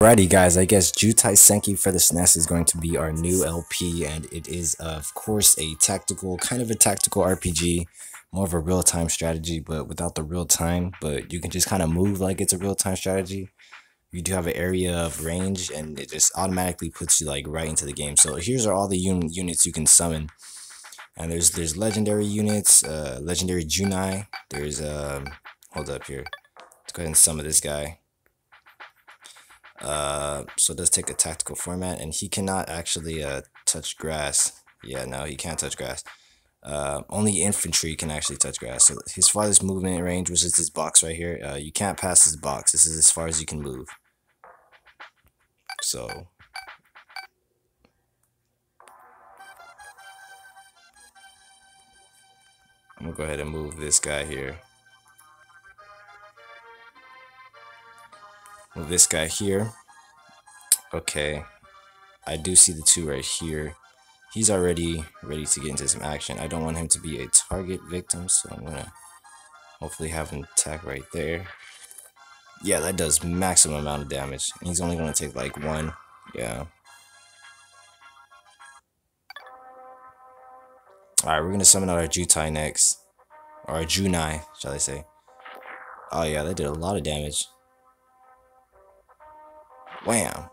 Alrighty guys, I guess Jutai Senki for the SNES is going to be our new LP and it is of course a tactical, kind of a tactical RPG, more of a real-time strategy but without the real time, but you can just kind of move like it's a real-time strategy. You do have an area of range and it just automatically puts you like right into the game. So here's are all the un units you can summon. And there's there's legendary units, uh, legendary Junai, there's um, hold up here. Let's go ahead and summon this guy. Uh, so it does take a tactical format, and he cannot actually uh, touch grass. Yeah, no, he can't touch grass. Uh, only infantry can actually touch grass. So his farthest movement range, which is this box right here, uh, you can't pass this box. This is as far as you can move. So I'm gonna go ahead and move this guy here. This guy here. Okay. I do see the two right here. He's already ready to get into some action. I don't want him to be a target victim, so I'm gonna hopefully have him attack right there. Yeah, that does maximum amount of damage. He's only gonna take like one. Yeah. Alright, we're gonna summon out our Jutai next. Or our Junai, shall I say. Oh yeah, that did a lot of damage. Wham!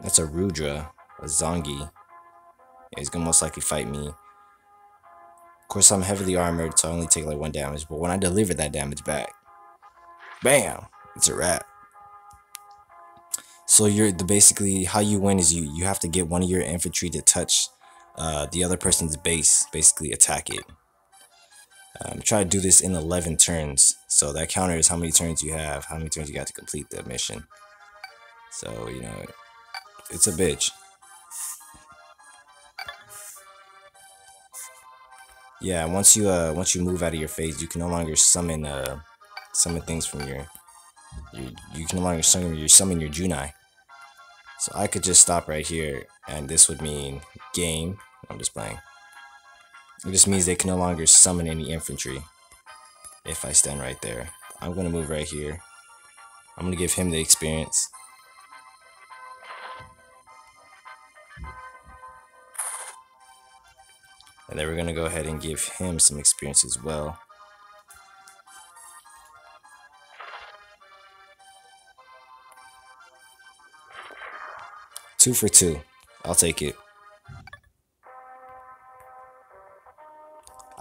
That's a Rudra, a Zongi. Yeah, he's gonna most likely fight me. Of course, I'm heavily armored, so I only take like one damage. But when I deliver that damage back, bam, it's a wrap. So you're the basically how you win is you you have to get one of your infantry to touch uh, the other person's base, basically attack it. Um, try to do this in 11 turns. So that counter is how many turns you have, how many turns you got to complete the mission. So, you know, it's a bitch. Yeah, once you uh once you move out of your phase, you can no longer summon uh summon things from your you you can no longer summon your summon your Junai. So I could just stop right here and this would mean game. I'm just playing. It just means they can no longer summon any infantry if I stand right there. I'm gonna move right here. I'm gonna give him the experience. And then we're going to go ahead and give him some experience as well. Two for two. I'll take it.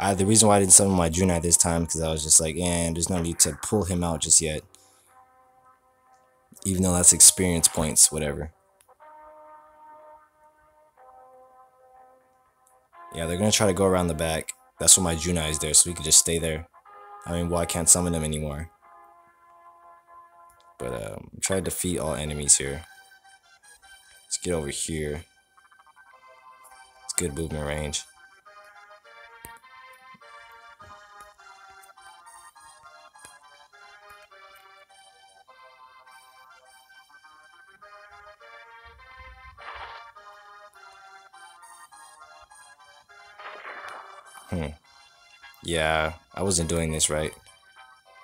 I, the reason why I didn't summon my Junai this time because I was just like, and there's no need to pull him out just yet. Even though that's experience points, whatever. Yeah, they're gonna try to go around the back. That's why my Junai is there, so we can just stay there. I mean, well, can't summon them anymore. But um, try to defeat all enemies here. Let's get over here. It's good movement range. Yeah, I wasn't doing this right.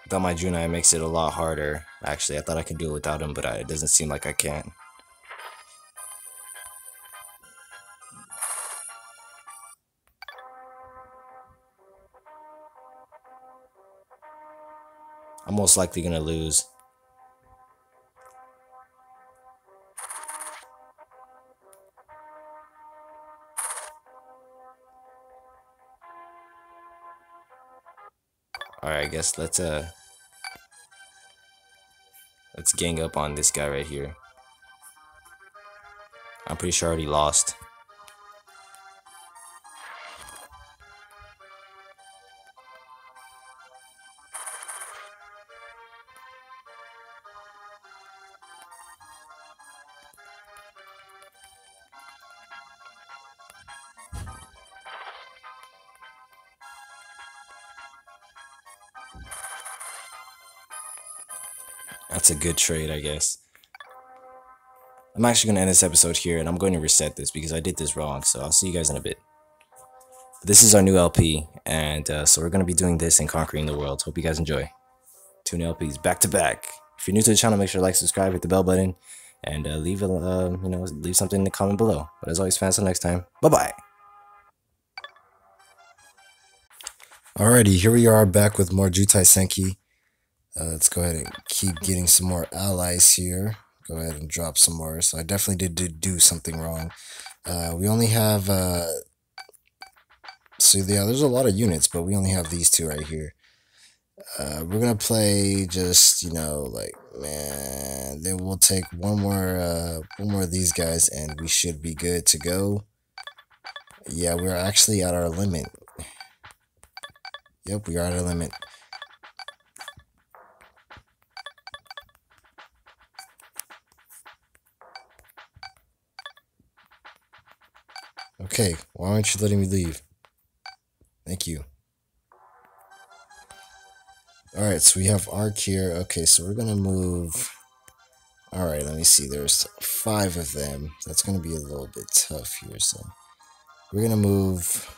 I thought my Junai makes it a lot harder. Actually, I thought I could do it without him, but I, it doesn't seem like I can. I'm most likely gonna lose. Alright, I guess let's uh let's gang up on this guy right here. I'm pretty sure I already lost. That's a good trade, I guess. I'm actually going to end this episode here, and I'm going to reset this because I did this wrong, so I'll see you guys in a bit. This is our new LP, and uh, so we're going to be doing this and conquering the world. Hope you guys enjoy. two new LPs back to back. If you're new to the channel, make sure to like, subscribe, hit the bell button, and uh, leave a uh, you know leave something in the comment below. But as always, fans, until next time, bye bye. Alrighty, here we are back with more Jutai Senki. Uh, let's go ahead and keep getting some more allies here. Go ahead and drop some more. So I definitely did, did do something wrong. Uh, we only have, uh, so yeah, there's a lot of units, but we only have these two right here. Uh, we're gonna play just, you know, like, man, then we'll take one more, uh, one more of these guys and we should be good to go. Yeah, we're actually at our limit. Yep, we are at our limit. Okay, why aren't you letting me leave? Thank you. Alright, so we have Arc here. Okay, so we're gonna move... Alright, let me see. There's five of them. That's gonna be a little bit tough here, so... We're gonna move...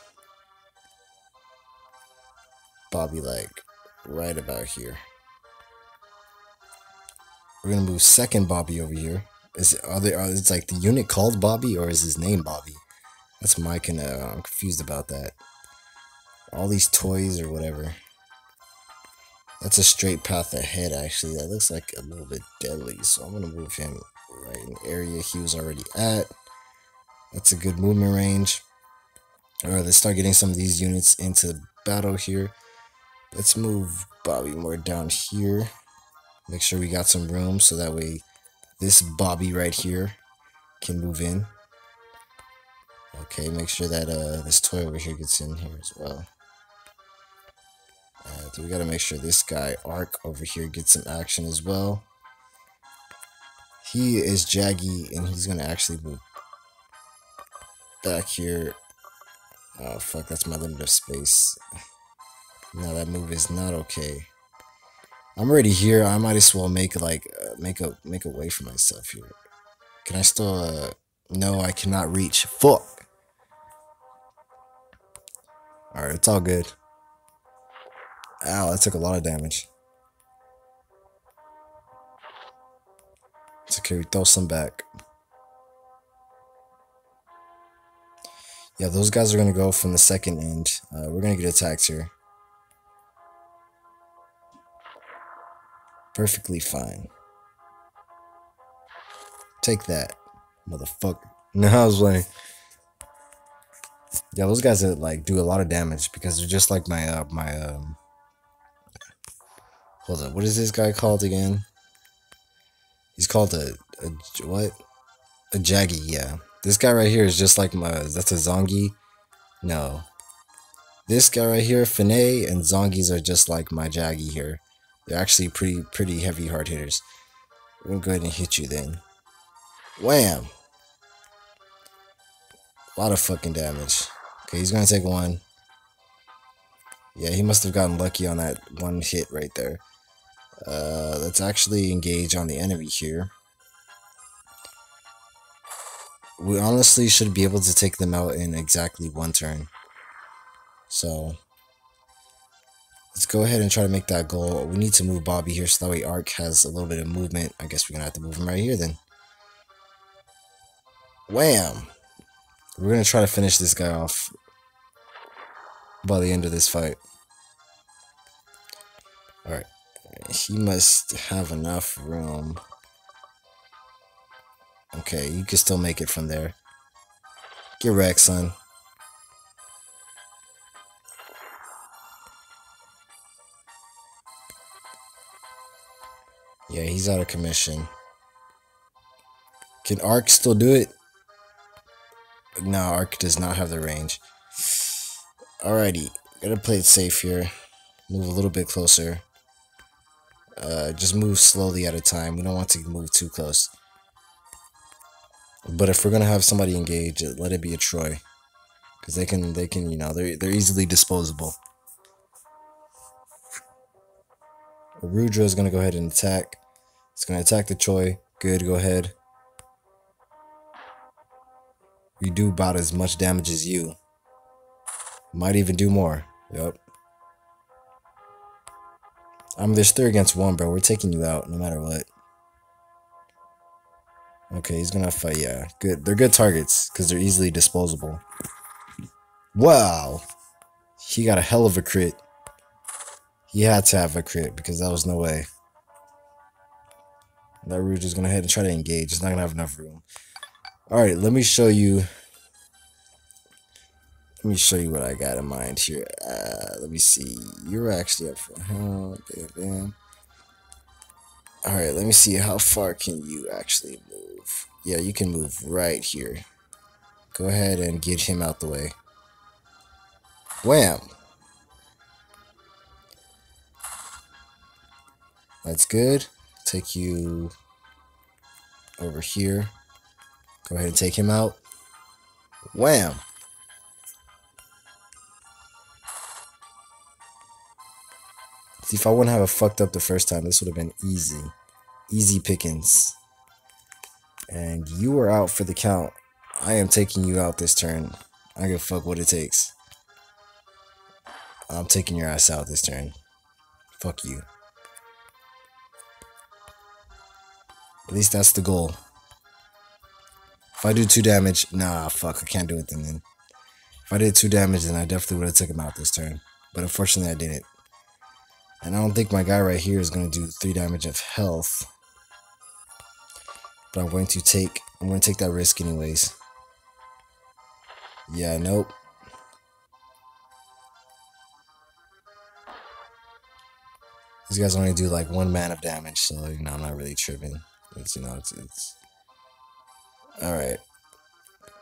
Bobby, like, right about here. We're gonna move second Bobby over here. Is it, are they, are, it's like the unit called Bobby, or is his name Bobby? That's my kind of, I'm confused about that. All these toys or whatever. That's a straight path ahead, actually. That looks like a little bit deadly, so I'm going to move him right in the area he was already at. That's a good movement range. Alright, let's start getting some of these units into battle here. Let's move Bobby more down here. Make sure we got some room so that way this Bobby right here can move in. Okay, make sure that uh, this toy over here gets in here as well. Uh, we gotta make sure this guy, Arc, over here gets some action as well. He is Jaggy, and he's gonna actually move back here. Oh, fuck, that's my limit of space. Now that move is not okay. I'm already here. I might as well make like uh, make a make a way for myself here. Can I still? Uh, no, I cannot reach. Fuck. Alright, it's all good. Ow, that took a lot of damage. It's okay, we throw some back. Yeah, those guys are going to go from the second end. Uh, we're going to get attacked here. Perfectly fine. Take that, motherfucker. No, I was like... Yeah, those guys that like do a lot of damage because they're just like my uh my um Hold on, what is this guy called again? He's called a, a what? A Jaggy, yeah. This guy right here is just like my that's a Zongi. No. This guy right here, Finay and Zongis are just like my Jaggy here. They're actually pretty pretty heavy hard hitters. Gonna go ahead and hit you then. Wham! A lot of fucking damage. Okay, he's gonna take one. Yeah, he must have gotten lucky on that one hit right there. Uh, let's actually engage on the enemy here. We honestly should be able to take them out in exactly one turn. So, let's go ahead and try to make that goal. We need to move Bobby here so that way Arc has a little bit of movement. I guess we're going to have to move him right here then. Wham! We're to try to finish this guy off by the end of this fight. Alright. He must have enough room. Okay, you can still make it from there. Get wrecked, son. Yeah, he's out of commission. Can Arc still do it? No, Arc does not have the range. Alrighty, gotta play it safe here. Move a little bit closer. Uh, just move slowly at a time. We don't want to move too close. But if we're gonna have somebody engage, let it be a Troy, because they can, they can, you know, they're they're easily disposable. Rudra is gonna go ahead and attack. It's gonna attack the Troy. Good, go ahead. We do about as much damage as you. Might even do more. Yep. I mean, there's three against one, bro. We're taking you out no matter what. Okay, he's gonna fight. Yeah, good. They're good targets because they're easily disposable. Wow, he got a hell of a crit. He had to have a crit because that was no way. That Rouge is gonna head and try to engage. It's not gonna have enough room. All right, let me show you. Let me show you what I got in mind here. Uh, let me see. You're actually up for oh, bam, bam. All right, let me see. How far can you actually move? Yeah, you can move right here. Go ahead and get him out the way. Wham! That's good. Take you over here. Go ahead and take him out. Wham! See, if I wouldn't have a fucked up the first time, this would have been easy. Easy pickings. And you are out for the count. I am taking you out this turn. I give a fuck what it takes. I'm taking your ass out this turn. Fuck you. At least that's the goal. If I do two damage, nah, fuck, I can't do it then. then. If I did two damage, then I definitely would have took him out this turn. But unfortunately, I didn't. And I don't think my guy right here is going to do 3 damage of health. But I'm going to take I'm going to take that risk anyways. Yeah, nope. These guys only do like one man of damage, so you know I'm not really tripping. It's you know it's it's Alright.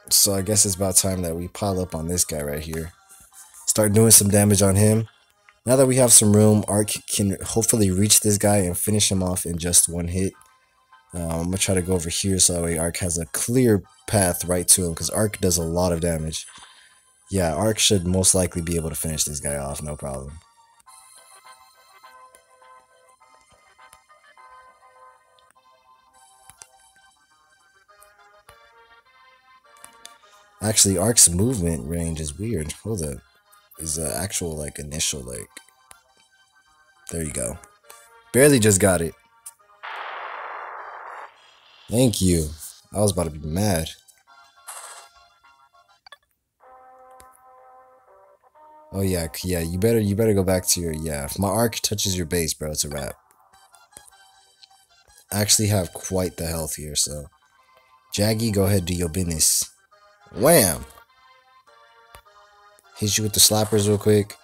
So I guess it's about time that we pile up on this guy right here. Start doing some damage on him. Now that we have some room, Ark can hopefully reach this guy and finish him off in just one hit. Um, I'm going to try to go over here so that way Ark has a clear path right to him because Ark does a lot of damage. Yeah, Ark should most likely be able to finish this guy off, no problem. Actually, Ark's movement range is weird. Hold up. Is the actual like initial like there you go. Barely just got it. Thank you. I was about to be mad. Oh yeah yeah you better you better go back to your yeah. If my arc touches your base bro it's a wrap. I actually have quite the health here so. Jaggy go ahead do your business wham hit you with the slappers real quick.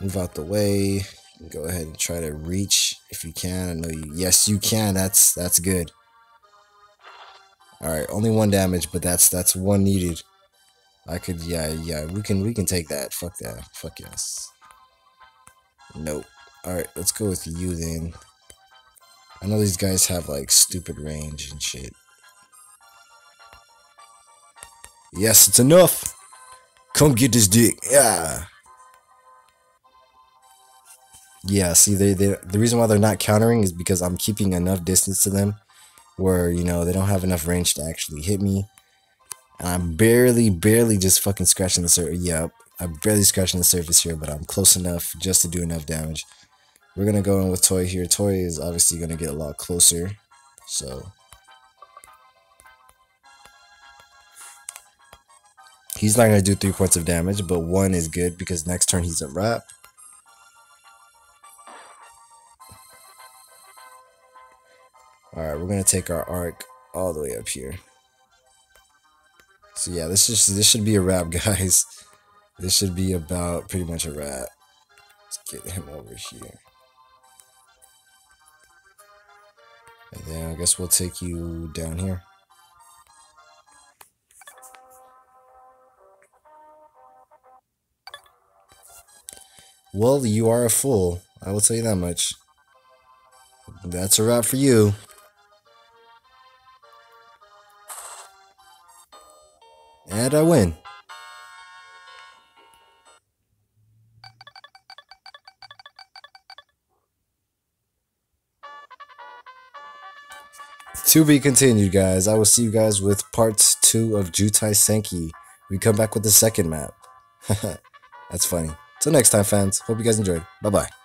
Move out the way. Go ahead and try to reach if you can. I know you. Yes, you can. That's that's good. All right, only one damage, but that's that's one needed. I could, yeah, yeah. We can we can take that. Fuck that. Fuck yes. Nope. All right, let's go with you then. I know these guys have like stupid range and shit. Yes, it's enough. Come get this dick. Yeah. Yeah, see, they, they the reason why they're not countering is because I'm keeping enough distance to them where, you know, they don't have enough range to actually hit me. And I'm barely, barely just fucking scratching the surface. Yep, I'm barely scratching the surface here, but I'm close enough just to do enough damage. We're going to go in with Toy here. Toy is obviously going to get a lot closer. So, He's not going to do 3 points of damage, but 1 is good because next turn he's a wrap. Alright, we're going to take our arc all the way up here. So yeah, this is this should be a wrap, guys. This should be about pretty much a wrap. Let's get him over here. And then I guess we'll take you down here. Well, you are a fool. I will tell you that much. That's a wrap for you. And I win. To be continued, guys. I will see you guys with parts two of Jutai Senki. We come back with the second map. That's funny. Till next time, fans. Hope you guys enjoyed. Bye bye.